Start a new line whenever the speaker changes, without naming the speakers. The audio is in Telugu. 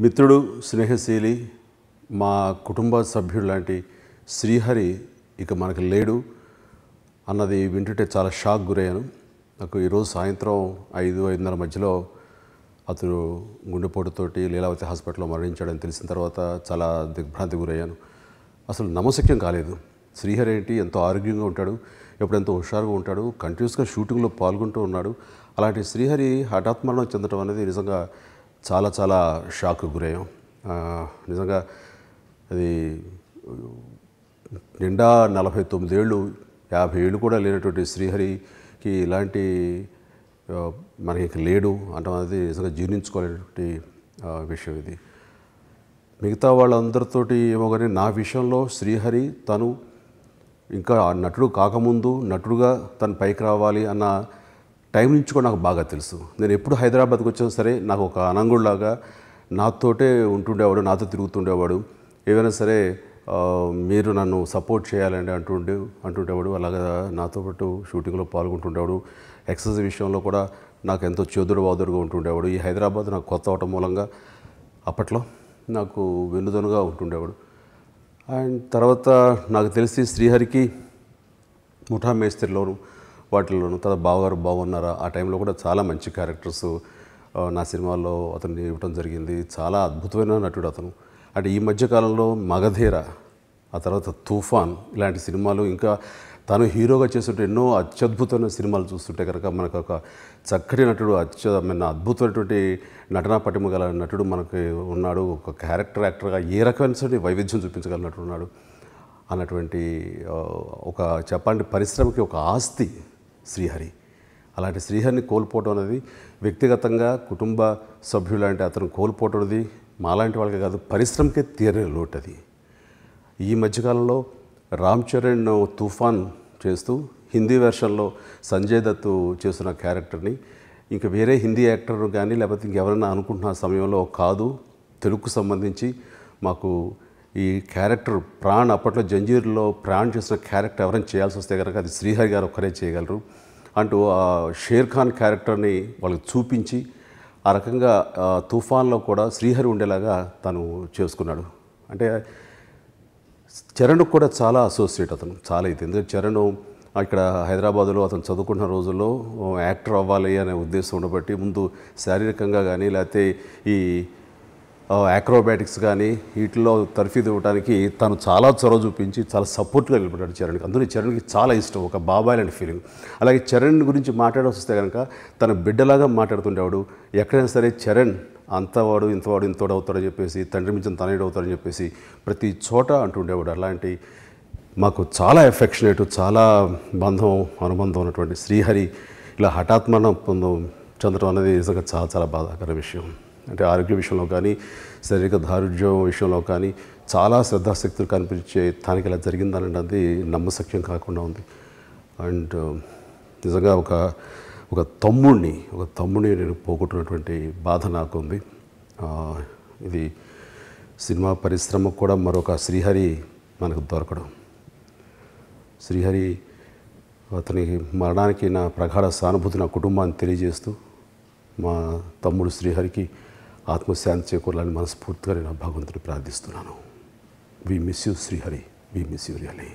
మిత్రుడు స్నేహశీలి మా కుటుంబ సభ్యుడు లాంటి శ్రీహరి ఇక మనకు లేడు అన్నది వింటుంటే చాలా షాక్ గురయ్యాను. నాకు ఈరోజు సాయంత్రం ఐదు ఐదున్నర మధ్యలో అతను గుండెపోటుతోటి లీలావతి హాస్పిటల్లో మరణించాడని తెలిసిన తర్వాత చాలా దిగ్భ్రాంతి గురయ్యాను. అసలు నమశక్యం కాలేదు. శ్రీహరి ఏంటి? ఎంతో ఆరోగ్యంగా ఉంటాడు. ఎప్పుడెంతో హుషారుగా ఉంటాడు. కంటిన్యూస్గా షూటింగ్లో పాల్గొంటూ ఉన్నాడు. అలాంటి శ్రీహరి హఠాత్మరణం చెందడం అనేది నిజంగా చాలా చాలా షాక్ గురయ్యాం. నిజంగా అది నిండా నలభై తొమ్మిదేళ్ళు యాభై ఏళ్ళు కూడా లేనటువంటి శ్రీహరికి ఇలాంటి మనకి లేడు అంటాం. అనేది నిజంగా జీర్ణించుకోలేనటువంటి విషయం ఇది. మిగతా వాళ్ళందరితోటి ఏమో కానీ నా విషయంలో శ్రీహరి తను ఇంకా నటుడు కాకముందు నటుడుగా తను పైకి రావాలి అన్న టైం నుంచి కూడా నాకు బాగా తెలుసు. నేను ఎప్పుడు హైదరాబాద్కి వచ్చినా సరే నాకు ఒక అనంగుడిలాగా నాతోటే ఉంటుండేవాడు నాతో తిరుగుతుండేవాడు. ఏవైనా సరే మీరు నన్ను సపోర్ట్ చేయాలండి అంటుండే అంటుండేవాడు. అలాగా నాతో పాటు షూటింగ్లో పాల్గొంటుండేవాడు. ఎక్సర్సైజ్ విషయంలో కూడా నాకు ఎంతో చేదుడు వాదుడుగా ఉంటుండేవాడు. ఈ హైదరాబాద్ నాకు కొత్త అవటం మూలంగా అప్పట్లో నాకు వెన్నుదనుగా ఉంటుండేవాడు. అండ్ తర్వాత నాకు తెలిసి శ్రీహరికి ముఠా మేస్త్రిలోను వాటిల్లోనూ తర్వాత బావగారు బాగున్నారా ఆ టైంలో కూడా చాలా మంచి క్యారెక్టర్స్ నా సినిమాల్లో అతన్ని ఇవ్వటం జరిగింది. చాలా అద్భుతమైన నటుడు అతను. అంటే ఈ మధ్యకాలంలో మగధీర ఆ తర్వాత తుఫాన్ ఇలాంటి సినిమాలు ఇంకా తను హీరోగా చేస్తుంటే ఎన్నో అత్యద్భుతమైన సినిమాలు చూస్తుంటే కనుక మనకు ఒక చక్కటి నటుడు అత్యమైన అద్భుతమైనటువంటి నటనా పటిమ గల నటుడు మనకి ఉన్నాడు. ఒక క్యారెక్టర్ యాక్టర్గా ఏ రకమైన వైవిధ్యం చూపించగల నటుడు ఉన్నాడు. అన్నటువంటి ఒక చెప్పండి పరిశ్రమకి ఒక ఆస్తి శ్రీహరి. అలాంటి శ్రీహరిని కోల్పోవటం అనేది వ్యక్తిగతంగా కుటుంబ సభ్యులంటే అతను కోల్పోవటం అనేది మాలాంటి వాళ్ళకి కాదు పరిశ్రమకే తీరని లోటు అది. ఈ మధ్యకాలంలో రామ్ చరణ్ తుఫాన్ చేస్తూ హిందీ వెర్షన్లో సంజయ్ దత్ చేస్తున్న క్యారెక్టర్ని ఇంకా వేరే హిందీ యాక్టర్ కానీ లేకపోతే ఇంకెవరైనా అనుకుంటున్న సమయంలో కాదు తెలుగుకు సంబంధించి మాకు ఈ క్యారెక్టర్ ప్రాణ్ అప్పట్లో జంజీర్లో ప్రాణ్ చేసిన క్యారెక్టర్ ఎవరైనా చేయాల్సి వస్తే కనుక అది శ్రీహరి గారు ఒక్కరే చేయగలరు. అంటూ ఆ షేర్ ఖాన్ క్యారెక్టర్ని వాళ్ళకి చూపించి ఆ రకంగా తుఫాన్లో కూడా శ్రీహరి ఉండేలాగా తను చేసుకున్నాడు. అంటే చరణ్ కూడా చాలా అసోసియేట్ అతను చాలా అయితే ఎందుకంటే చరణ్ ఇక్కడ హైదరాబాదులో అతను చదువుకున్న రోజుల్లో యాక్టర్ అవ్వాలి అనే ఉద్దేశం ఉండబట్టి ముందు శారీరకంగా కానీ లేకపోతే ఈ యాక్రోబాటిక్స్ కానీ వీటిలో తర్ఫీదు ఇవ్వడానికి తను చాలా చొరవ చూపించి చాలా సపోర్ట్గా నిలబడ్డాడు చరణ్కి. అందులో చరణ్కి చాలా ఇష్టం ఒక బాబాయ్ లాంటి ఫీలింగ్ అలాగే చరణ్ గురించి మాట్లాడాల్సి వస్తే కనుక తన బిడ్డలాగా మాట్లాడుతుండేవాడు ఎక్కడైనా సరే చరణ్ అంతవాడు ఇంతవాడు ఇంతవాడు అవుతాడని చెప్పేసి తండ్రి మించిన తనయుడు అవుతాడని చెప్పేసి ప్రతి చోట అంటుండేవాడు అలాంటి మాకు చాలా ఎఫెక్షనేట్ చాలా బంధం అనుబంధం ఉన్నటువంటి శ్రీహరి ఇలా హఠాత్ పొందం చెందడం అనేది నిజంగా చాలా చాలా బాధాకర విషయం. అంటే ఆరోగ్య విషయంలో కానీ శారీరక దారుఢ్యం విషయంలో కానీ చాలా శ్రద్ధాశక్తులు కనిపించే తనకి ఇలా జరిగిందన్నది నమ్మసక్యం కాకుండా ఉంది. అండ్ నిజంగా ఒక ఒక తమ్ముడిని ఒక తమ్ముడిని నేను పోగొట్టినటువంటి బాధ నాకు ఉంది. ఇది సినిమా పరిశ్రమకు కూడా మరొక శ్రీహరి మనకు దొరకడం. శ్రీహరి అతని మరణానికి నా ప్రగాఢ సానుభూతి నా కుటుంబాన్ని తెలియజేస్తూ మా తమ్ముడు శ్రీహరికి ఆత్మశాంతి చేకూరాలని మనస్ఫూర్తిగా నేను భగవంతుని ప్రార్థిస్తున్నాను. We miss you Srihari we miss you really